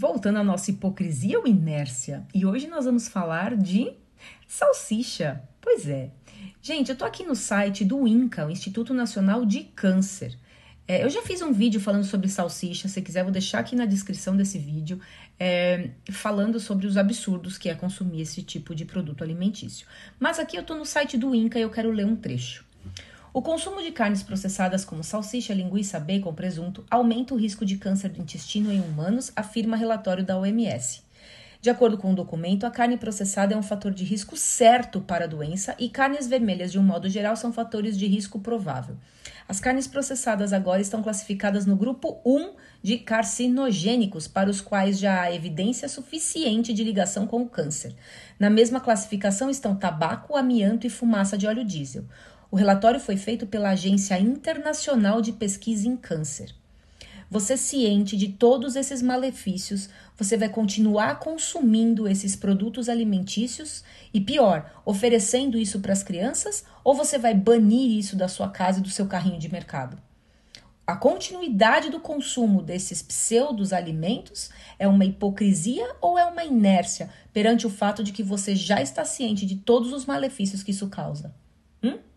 Voltando à nossa hipocrisia ou inércia, e hoje nós vamos falar de salsicha. Pois é. Gente, eu tô aqui no site do INCA, o Instituto Nacional de Câncer. É, eu já fiz um vídeo falando sobre salsicha, se quiser vou deixar aqui na descrição desse vídeo, é, falando sobre os absurdos que é consumir esse tipo de produto alimentício. Mas aqui eu tô no site do INCA e eu quero ler um trecho. O consumo de carnes processadas como salsicha, linguiça, bacon, presunto aumenta o risco de câncer do intestino em humanos, afirma relatório da OMS. De acordo com o documento, a carne processada é um fator de risco certo para a doença e carnes vermelhas, de um modo geral, são fatores de risco provável. As carnes processadas agora estão classificadas no grupo 1 de carcinogênicos, para os quais já há evidência suficiente de ligação com o câncer. Na mesma classificação estão tabaco, amianto e fumaça de óleo diesel. O relatório foi feito pela Agência Internacional de Pesquisa em Câncer. Você ciente de todos esses malefícios, você vai continuar consumindo esses produtos alimentícios e pior, oferecendo isso para as crianças ou você vai banir isso da sua casa e do seu carrinho de mercado? A continuidade do consumo desses pseudos alimentos é uma hipocrisia ou é uma inércia perante o fato de que você já está ciente de todos os malefícios que isso causa? Hum?